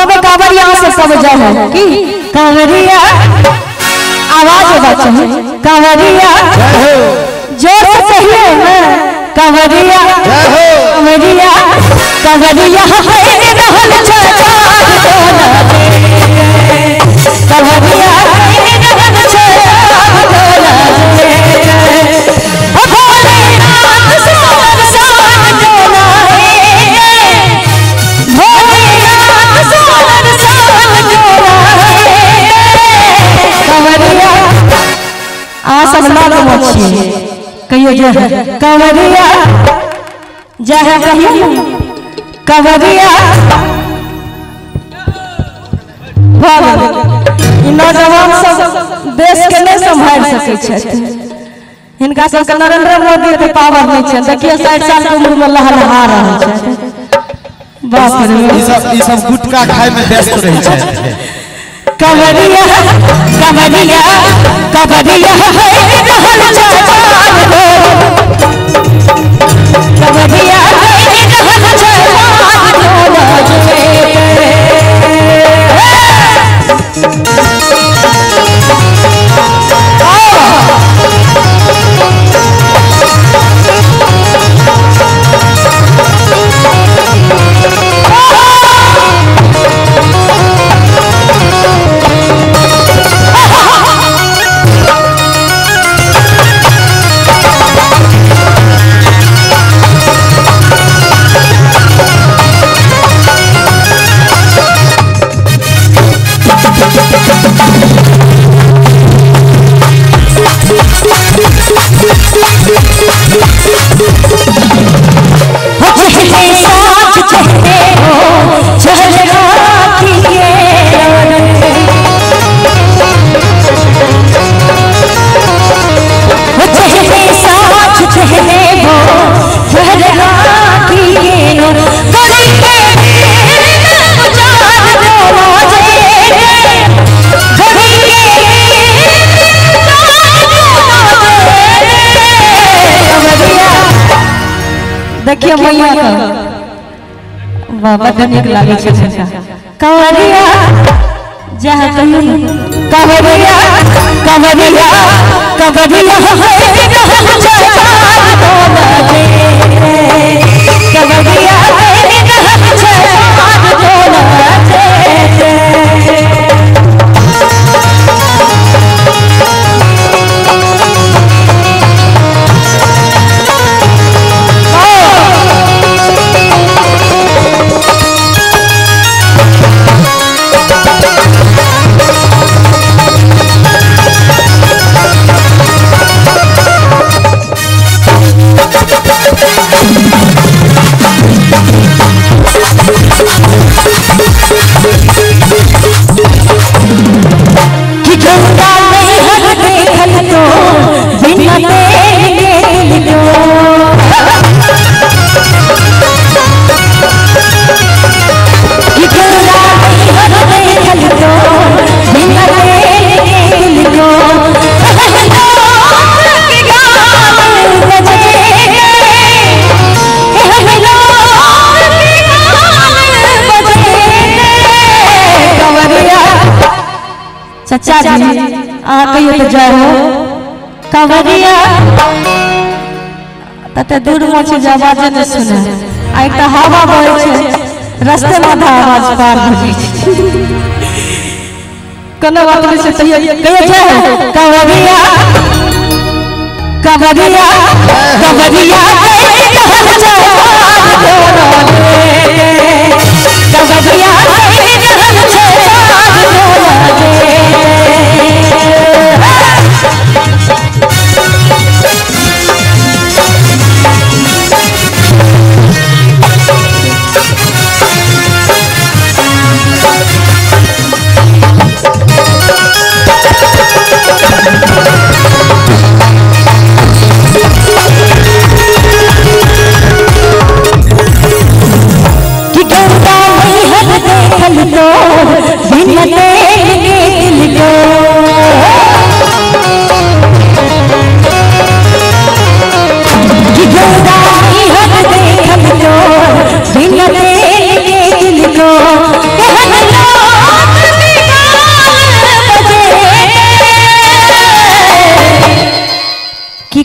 हम कावर यहाँ से सब जाओ की? कांवरिया। आवाज़ होगा चाहिए कांवरिया। ज़ोर से कहिए ना? कांवरिया। कांवरिया। कांवरिया है रहल छछा लाल कहियो जय कंवरिया जय कहियो कंवरिया। नौजवान सब देश के नहीं संभाल सकै हिनका सबके नरेंद्र मोदी के पावर नहीं छै देखिए साठि साल के उम्र में लहलहा रहल छै बाप रे ई सब ई सब गुटखा खाए में व्यस्त रही छै कवरिया कवरिया कवरिया है। कवरिया है देखिए मैया का। बाबा धनिक नीक लागे छे छा कंवरिया जह कहियो कंवरिया कंवरिया हो है रहल जवान तो कंवरिया चचा जी आ कहियो तो जय हो कंवरिया। तते दूर में छै जे आवाज़ नहीं सुने। आ एकटा हवा बहै छै। रस्ते में आधा आवाज़ पार हो छै। कोनो बात नहीं छै तैयो कहियो जय हो कंवरिया। कंवरिया। कंवरिया। कहल जवान डोले कंवरिया।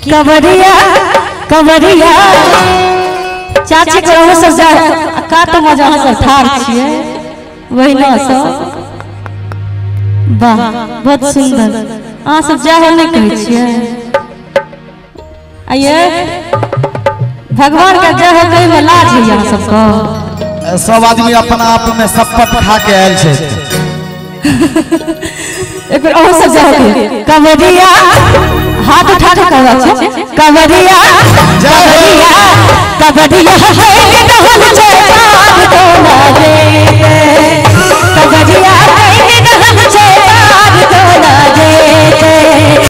कि कबरिया कबरिया चाची के सब जा का तो मज़ा हम सब ठार छिए वही ना सब। वाह, बहुत सुंदर। अहाँ सब जाहे नहीं कहै छिए आइए, भगवान का जय हो कहीं में लाज है यहाँ सबको। सब आदमी अपना आप में सपट खा के आयल छै एक बार और सब जाओ कबरिया हाथ उठा के कहवा छे कमरिया कमरिया कबरिया